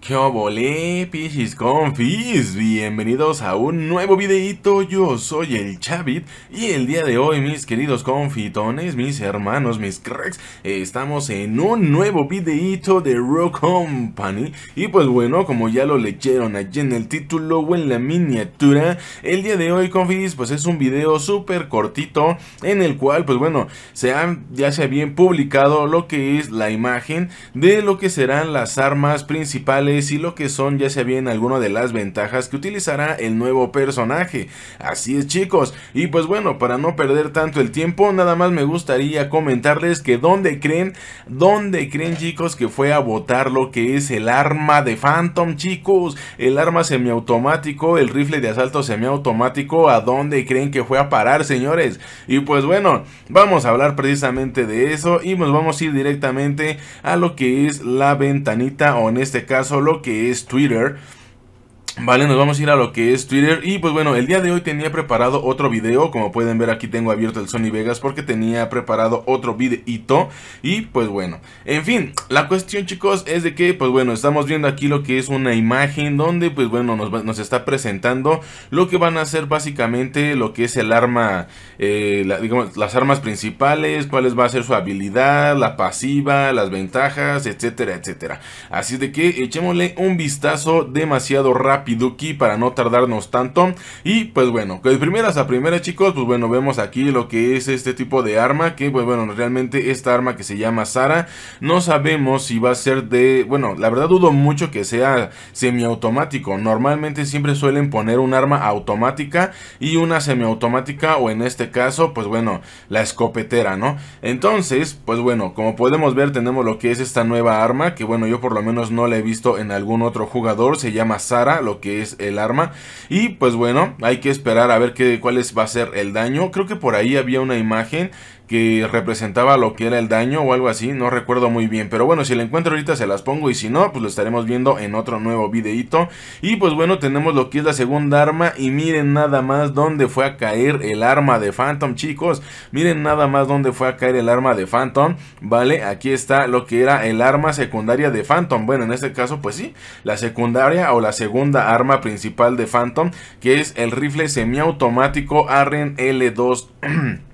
¿Qué obole, pichis confis? Bienvenidos a un nuevo videito, yo soy el Chavit y el día de hoy mis queridos confitones, mis hermanos, mis cracks, estamos en un nuevo videito de Rock Company y pues bueno, como ya lo leyeron allí en el título o en la miniatura, el día de hoy confis pues es un video súper cortito en el cual pues bueno, se han, ya se ha bien publicado lo que es la imagen de lo que serán las armas principales y lo que son ya se bien alguna de las ventajas que utilizará el nuevo personaje. Así es chicos, y pues bueno, para no perder tanto el tiempo, nada más me gustaría comentarles que dónde creen, dónde creen chicos que fue a votar lo que es el arma de Phantom chicos, el arma semiautomático, el rifle de asalto semiautomático, a dónde creen que fue a parar señores. Y pues bueno, vamos a hablar precisamente de eso y nos vamos a ir directamente a lo que es la ventanita o en este caso lo que es Twitter Vale, nos vamos a ir a lo que es Twitter. Y pues bueno, el día de hoy tenía preparado otro video, como pueden ver aquí tengo abierto el Sony Vegas porque tenía preparado otro videito. Y pues bueno, en fin, la cuestión chicos es de que pues bueno, estamos viendo aquí lo que es una imagen donde pues bueno, nos, está presentando lo que van a ser básicamente lo que es el arma, eh, digamos, las armas principales, cuáles va a ser su habilidad, la pasiva, las ventajas, etcétera, etcétera. Así de que echémosle un vistazo demasiado rápido rapiduki para no tardarnos tanto. Y pues bueno, de primeras a primeras chicos, pues bueno, vemos aquí lo que es este tipo de arma. Que pues bueno, realmente esta arma que se llama Sara, no sabemos si va a ser de... Bueno, la verdad dudo mucho que sea semiautomático. Normalmente siempre suelen poner un arma automática y una semiautomática o en este caso, pues bueno, la escopetera, ¿no? Entonces, pues bueno, como podemos ver tenemos lo que es esta nueva arma, que bueno, yo por lo menos no la he visto en algún otro jugador, se llama Sara, que es el arma. Y pues bueno, hay que esperar a ver qué, cuál es, va a ser el daño. Creo que por ahí había una imagen que representaba lo que era el daño o algo así, no recuerdo muy bien, pero bueno, si la encuentro ahorita se las pongo y si no, pues lo estaremos viendo en otro nuevo videito. Y pues bueno, tenemos lo que es la segunda arma y miren nada más dónde fue a caer el arma de Phantom, chicos. Miren nada más dónde fue a caer el arma de Phantom, ¿vale? Aquí está lo que era el arma secundaria de Phantom. Bueno, en este caso, pues sí, la secundaria o la segunda arma principal de Phantom, que es el rifle semiautomático Arren L2.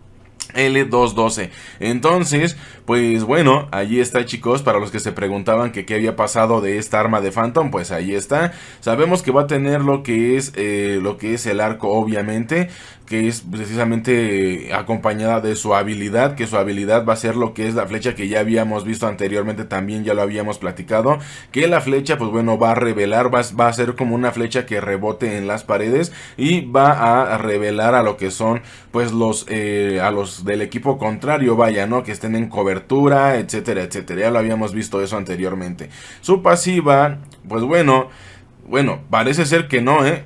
L212. Entonces, pues bueno, allí está chicos, para los que se preguntaban que qué había pasado de esta arma de Phantom, pues ahí está. Sabemos que va a tener lo que es, eh, lo que es el arco obviamente, que es precisamente acompañada de su habilidad, que su habilidad va a ser lo que es la flecha que ya habíamos visto anteriormente, también ya lo habíamos platicado, que la flecha pues bueno va a revelar, va, a ser como una flecha que rebote en las paredes y va a revelar a lo que son pues los, eh, a los del equipo contrario, vaya, ¿no? Que estén en cobertura, etcétera, etcétera. Ya lo habíamos visto eso anteriormente. Su pasiva, pues bueno, bueno, parece ser que no, ¿eh?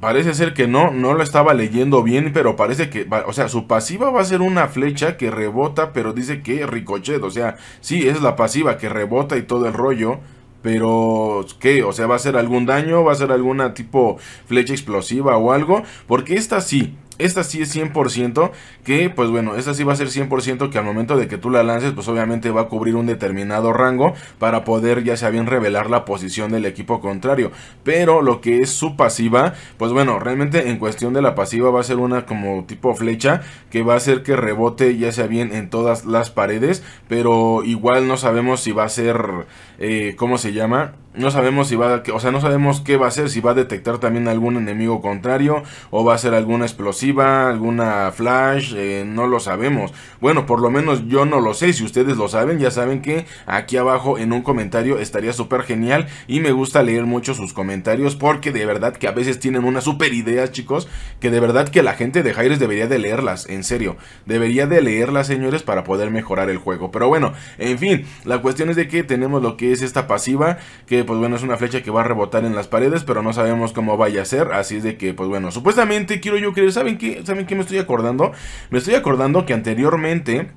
Parece ser que no, no lo estaba leyendo bien, pero parece que, o sea, su pasiva va a ser una flecha que rebota, pero dice que ricochet, o sea, sí, es la pasiva que rebota y todo el rollo, pero, ¿qué? O sea, ¿va a ser algún daño? ¿Va a ser alguna tipo flecha explosiva o algo? Porque esta sí, esta sí es 100% que, pues bueno, esta sí va a ser 100% que al momento de que tú la lances, pues obviamente va a cubrir un determinado rango para poder ya sea bien revelar la posición del equipo contrario. Pero lo que es su pasiva, pues bueno, realmente en cuestión de la pasiva va a ser una como tipo flecha que va a hacer que rebote ya sea bien en todas las paredes, pero igual no sabemos si va a ser, eh, ¿cómo se llama? No sabemos si va a, o sea, no sabemos qué va a hacer, si va a detectar también algún enemigo contrario o va a ser alguna explosiva, alguna flash, eh, no lo sabemos. Bueno, por lo menos yo no lo sé, si ustedes lo saben, ya saben que aquí abajo en un comentario estaría súper genial y me gusta leer mucho sus comentarios porque de verdad que a veces tienen una super idea, chicos, que de verdad que la gente de Jaires debería de leerlas, en serio, debería de leerlas, señores, para poder mejorar el juego. Pero bueno, en fin, la cuestión es de que tenemos lo que es esta pasiva que pues bueno, es una flecha que va a rebotar en las paredes, pero no sabemos cómo vaya a ser, así es de que, pues bueno, supuestamente quiero yo creer, ¿saben ¿Saben qué me estoy acordando? Me estoy acordando que anteriormente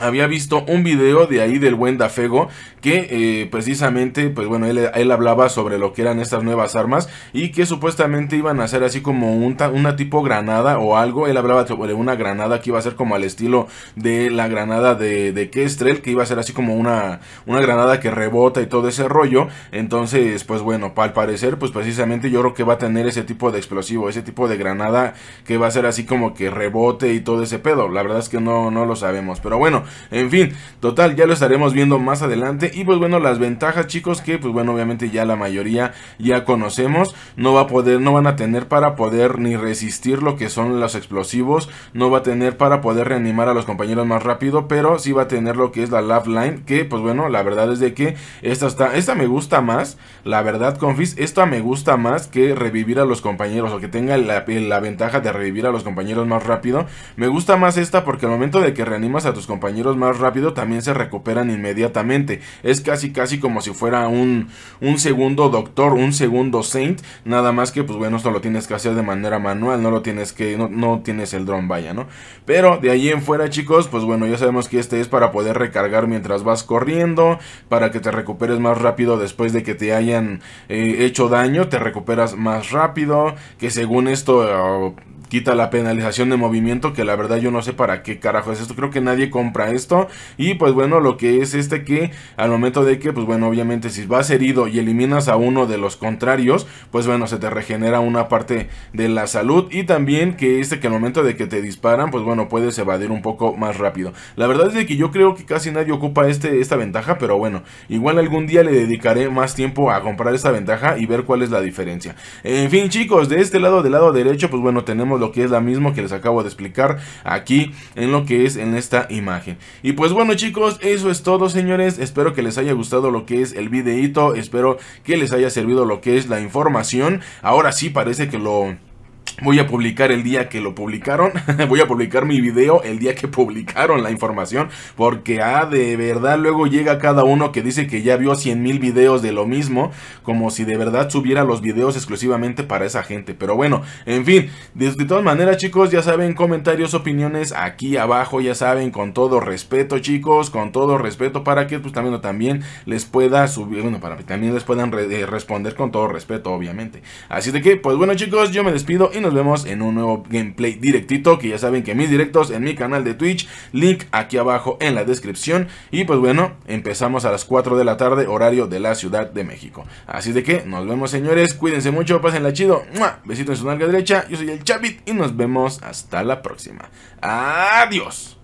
había visto un video de ahí del buen Dafego que eh, precisamente, pues bueno, él, él, hablaba sobre lo que eran estas nuevas armas y que supuestamente iban a ser así como un, una tipo granada o algo. Él hablaba sobre una granada que iba a ser como al estilo de la granada de, de Kestrel, que iba a ser así como una, una granada que rebota y todo ese rollo. Entonces, pues bueno, al parecer, pues precisamente yo creo que va a tener ese tipo de explosivo, ese tipo de granada que va a ser así como que rebote y todo ese pedo. La verdad es que no, no lo sabemos. Pero bueno, en fin, total, ya lo estaremos viendo más adelante. Y pues bueno, las ventajas, chicos, que pues bueno, obviamente ya la mayoría ya conocemos. No va a poder, no van a tener para poder ni resistir lo que son los explosivos. No va a tener para poder reanimar a los compañeros más rápido. Pero sí va a tener lo que es la Love Line. Que pues bueno, la verdad es de que esta está. Esta me gusta más. La verdad, confis, esta me gusta más que revivir a los compañeros. O que tenga la, la ventaja de revivir a los compañeros más rápido. Me gusta más esta porque al momento de que reanimas a tus compañeros más rápido también se recuperan inmediatamente. Es casi casi como si fuera un, un segundo doctor, un segundo saint. Nada más que pues bueno, esto lo tienes que hacer de manera manual, no lo tienes que, no, no tienes el dron, vaya, ¿no? Pero de ahí en fuera chicos, pues bueno, ya sabemos que este es para poder recargar mientras vas corriendo, para que te recuperes más rápido después de que te hayan eh, hecho daño, te recuperas más rápido, que según esto quita la penalización de movimiento, que la verdad yo no sé para qué carajo es esto, creo que nadie compra esto, y pues bueno, lo que es este que al momento de que, pues bueno, obviamente si vas herido y eliminas a uno de los contrarios, pues bueno, se te regenera una parte de la salud, y también que este que al momento de que te disparan, pues bueno, puedes evadir un poco más rápido. La verdad es de que yo creo que casi nadie ocupa este, esta ventaja, pero bueno, igual algún día le dedicaré más tiempo a comprar esta ventaja y ver cuál es la diferencia. En fin chicos, de este lado, del lado derecho, pues bueno, tenemos lo que es la misma que les acabo de explicar aquí en lo que es en esta imagen. Y pues bueno chicos, eso es todo señores, espero que les haya gustado lo que es el videito, espero que les haya servido lo que es la información. Ahora sí parece que lo Voy a publicar el día que lo publicaron. Voy a publicar mi video el día que publicaron la información. Porque, ah, de verdad, luego llega cada uno que dice que ya vio 100 mil videos de lo mismo. Como si de verdad subiera los videos exclusivamente para esa gente. Pero bueno, en fin. De, todas maneras, chicos, ya saben, comentarios, opiniones aquí abajo. Ya saben, con todo respeto, chicos. Con todo respeto para que pues también, también les pueda subir. Bueno, para que también les puedan eh, responder con todo respeto, obviamente. Así de que, pues bueno, chicos, yo me despido nos vemos en un nuevo gameplay directito, que ya saben que mis directos en mi canal de Twitch, link aquí abajo en la descripción. Y pues bueno, empezamos a las 4 de la tarde, horario de la Ciudad de México. Así de que nos vemos señores, cuídense mucho, pasen chido. Besito en su nalga derecha, yo soy el Chavit y nos vemos hasta la próxima. Adiós.